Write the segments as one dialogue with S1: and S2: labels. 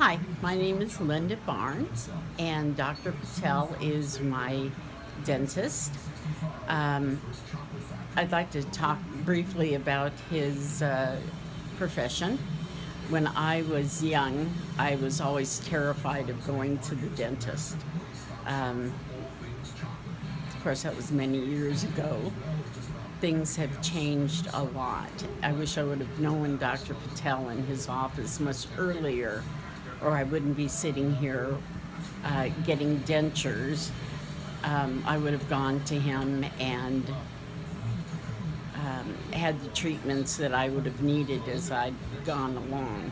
S1: Hi, my name is Linda Barns, and Dr. Patel is my dentist. Um, I'd like to talk briefly about his uh, profession. When I was young, I was always terrified of going to the dentist. Um, of course, that was many years ago. Things have changed a lot. I wish I would have known Dr. Patel in his office much earlier or I wouldn't be sitting here uh, getting dentures. Um, I would have gone to him and um, had the treatments that I would have needed as I'd gone along.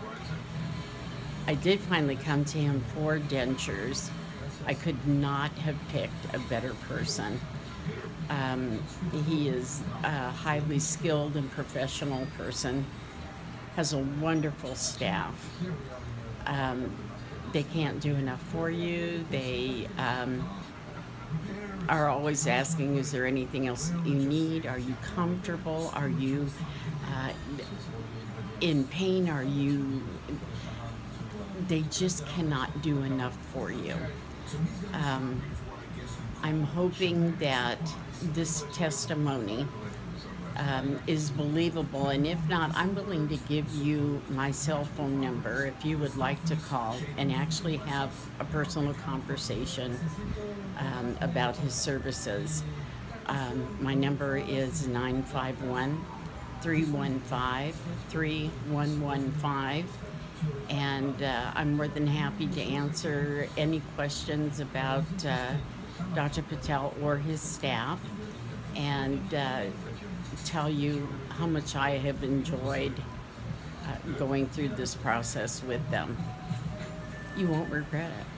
S1: I did finally come to him for dentures. I could not have picked a better person. Um, he is a highly skilled and professional person, has a wonderful staff um, they can't do enough for you. They um, are always asking, is there anything else you need? Are you comfortable? Are you uh, in pain? Are you. They just cannot do enough for you. Um, I'm hoping that this testimony um, is believable. And if not, I'm willing to give you my cell phone number if you would like to call and actually have a personal conversation um, about his services. Um, my number is 951 315 3115. And uh, I'm more than happy to answer any questions about uh, Dr. Patel or his staff. And uh, tell you how much I have enjoyed uh, going through this process with them. You won't regret it.